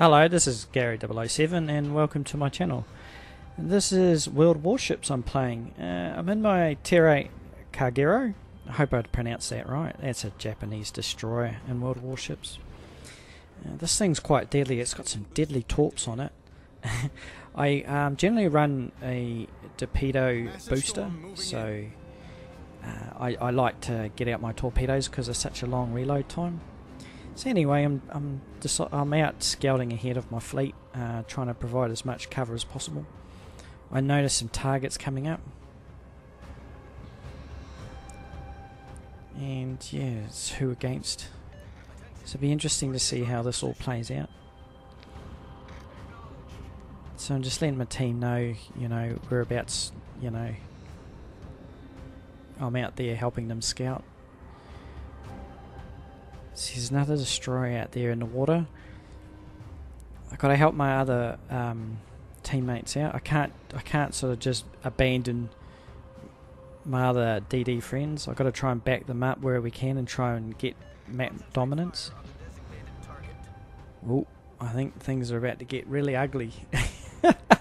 Hello, this is Gary007 and welcome to my channel. This is World Warships I'm playing. Uh, I'm in my 8 Kagero. I hope I pronounced that right. That's a Japanese destroyer in World Warships. Uh, this thing's quite deadly. It's got some deadly torps on it. I um, generally run a torpedo booster, so uh, I, I like to get out my torpedoes because there's such a long reload time. So anyway, I'm I'm I'm out scouting ahead of my fleet, uh, trying to provide as much cover as possible. I notice some targets coming up, and yeah, it's who against. So it'll be interesting to see how this all plays out. So I'm just letting my team know, you know, whereabouts, you know, I'm out there helping them scout. There's another destroyer out there in the water. I gotta help my other um, teammates out. I can't. I can't sort of just abandon my other DD friends. I gotta try and back them up where we can and try and get map dominance. Oh, I think things are about to get really ugly.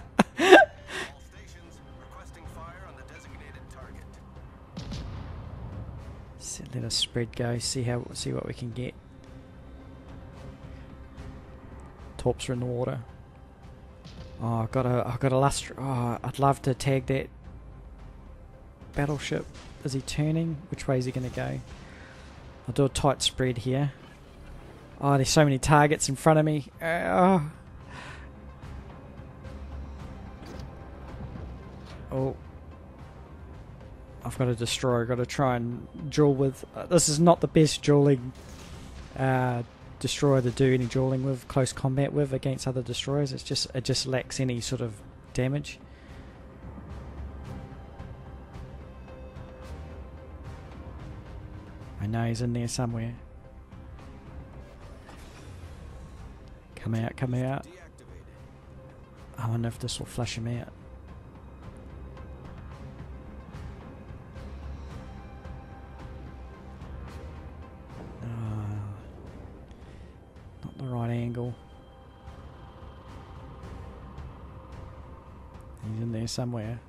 let us spread go, see how see what we can get. Torps are in the water. Oh, I've got a I've got a lust. Oh, I'd love to tag that battleship. Is he turning? Which way is he going to go? I'll do a tight spread here. Oh, there's so many targets in front of me. Oh. Oh. I've got a destroyer. I've got to try and duel with. Uh, this is not the best dueling uh, destroyer to do any dueling with, close combat with against other destroyers. It's just it just lacks any sort of damage. I know he's in there somewhere. Come out, come out. I wonder if this will flush him out. Angle. He's in there somewhere.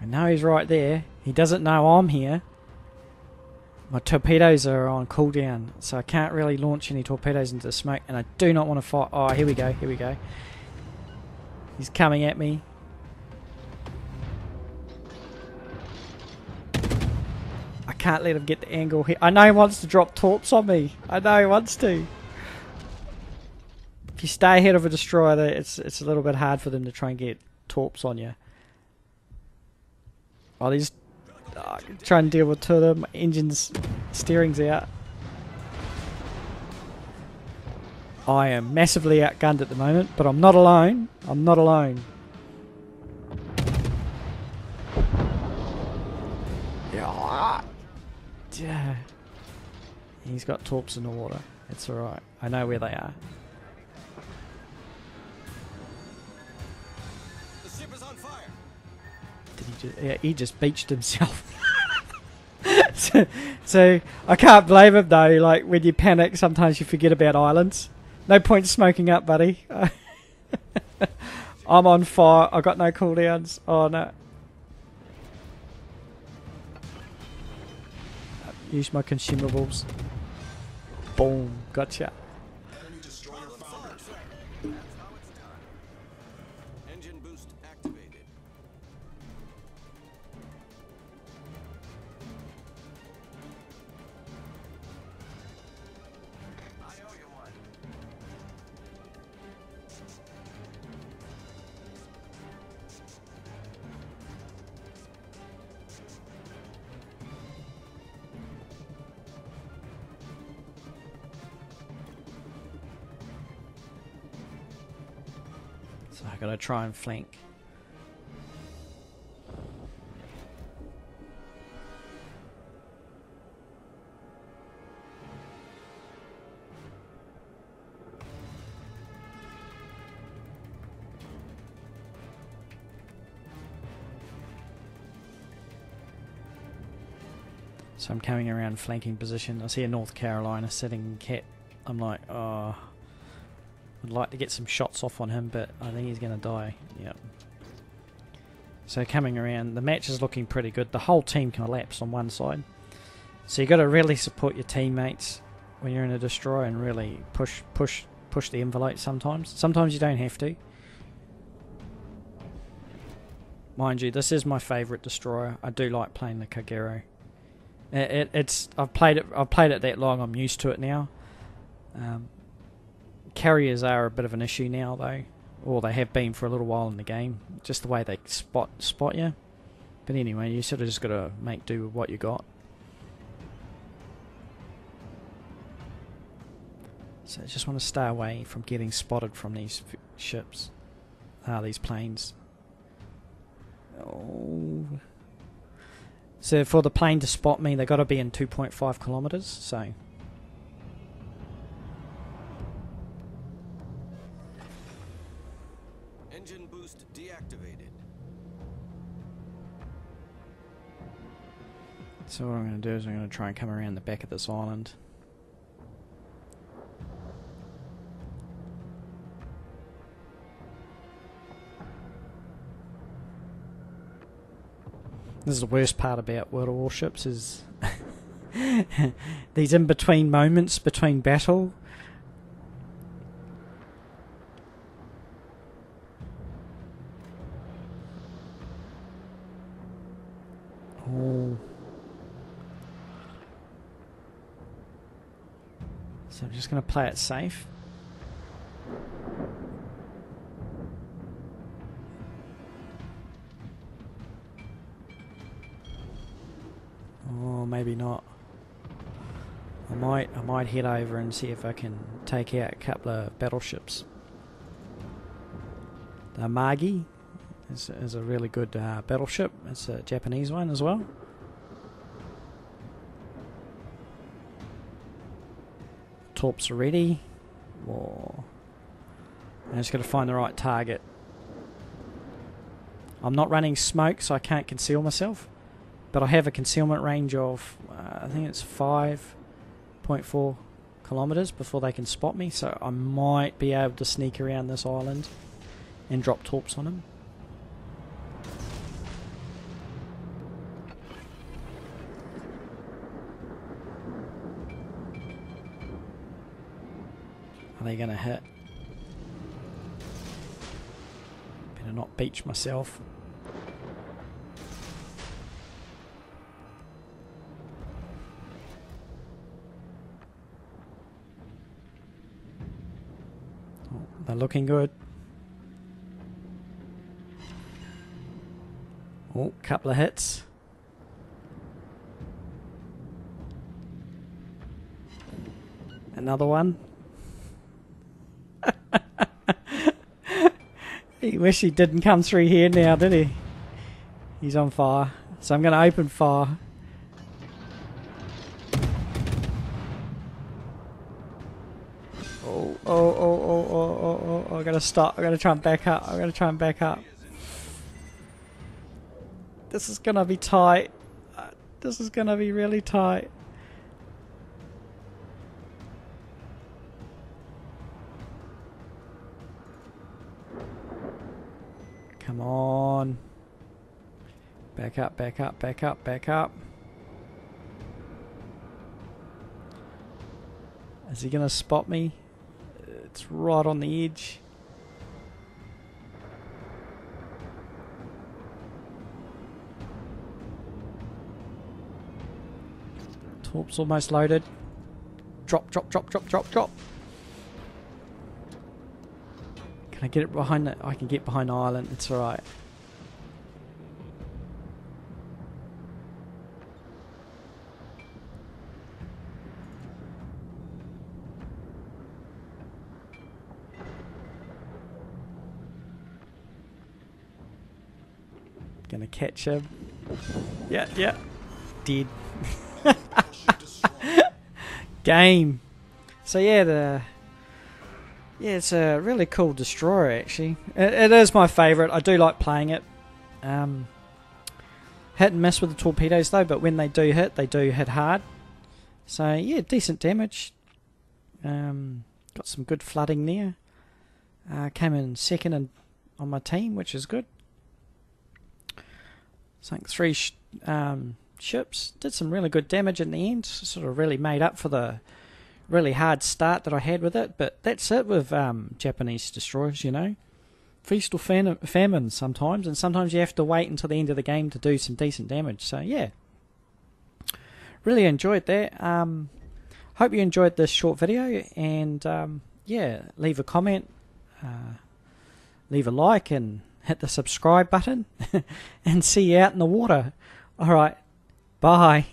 And now he's right there. He doesn't know I'm here. My torpedoes are on cooldown, so I can't really launch any torpedoes into the smoke, and I do not want to fight. Oh, here we go, here we go. He's coming at me. I can't let him get the angle here. I know he wants to drop torps on me. I know he wants to. If you stay ahead of a destroyer, it's it's a little bit hard for them to try and get torps on you. Oh, these uh, trying to deal with two of them. Engines, steering's out. I am massively outgunned at the moment, but I'm not alone. I'm not alone. Yeah. He's got torps in the water. It's alright. I know where they are. The ship is on fire. Did he just, yeah, he just beached himself. So, so I can't blame him though. Like when you panic, sometimes you forget about islands. No point smoking up, buddy. I'm on fire. I got no cooldowns. Oh no. Use my consumables. Boom. Gotcha. So I gotta try and flank. So I'm coming around flanking position. I see a North Carolina sitting cat. I'm like, oh, I'd like to get some shots off on him, but I think he's going to die. Yep. So coming around, the match is looking pretty good. The whole team collapsed on one side. So you got to really support your teammates when you're in a destroyer and really push, push, push the envelope. Sometimes, sometimes you don't have to. Mind you, this is my favourite destroyer. I do like playing the Kagero. It, it, it's I've played it. I've played it that long. I'm used to it now. Um, carriers are a bit of an issue now, though or they have been for a little while in the game. Just the way they spot spot you. But anyway, you sort of just got to make do with what you got. So I just want to stay away from getting spotted from these ships. Ah, these planes. Oh. So for the plane to spot me, they got to be in 2.5 kilometers. So So what I'm going to do is I'm going to try and come around the back of this island. This is the worst part about World of Warships is these in-between moments between battle. Oh. So I'm just going to play it safe. Oh, maybe not. I might, I might head over and see if I can take out a couple of battleships. The Amagi is, is a really good uh, battleship. It's a Japanese one as well. Torps already. Or I'm just got to find the right target. I'm not running smoke, so I can't conceal myself. But I have a concealment range of, uh, I think it's 5.4 kilometers before they can spot me. So I might be able to sneak around this island and drop torps on them. Are they going to hit? Better not beach myself. Oh, they're looking good. Oh, couple of hits. Another one. He wish he didn't come through here now, did he? He's on fire. So I'm going to open fire. Oh, oh, oh, oh, oh, oh, oh, I gotta stop. I gotta try and back up. I gotta try and back up. This is gonna be tight. Uh, this is gonna be really tight. Come on. Back up, back up, back up, back up. Is he going to spot me? It's right on the edge. Torp's almost loaded. Drop, drop, drop, drop, drop, drop. Can I get it behind the... I can get behind Ireland. It's alright. Gonna catch him. Yeah, yeah. Dead. Game. So yeah, the yeah, it's a really cool destroyer actually. it, it is my favourite. I do like playing it. Um, hit and miss with the torpedoes though, but when they do hit, they do hit hard. So yeah, decent damage. Um, got some good flooding there. Uh, came in second in, on my team, which is good. Sank three sh- um, ships. Did some really good damage in the end. Sort of really made up for the really hard start that I had with it. But that's it with um, Japanese destroyers, you know. Feast or fan- famine sometimes, and sometimes you have to wait until the end of the game to do some decent damage. So yeah, really enjoyed that. Um, hope you enjoyed this short video, and um, yeah, leave a comment, uh, leave a like, and hit the subscribe button, and see you out in the water. All right, bye.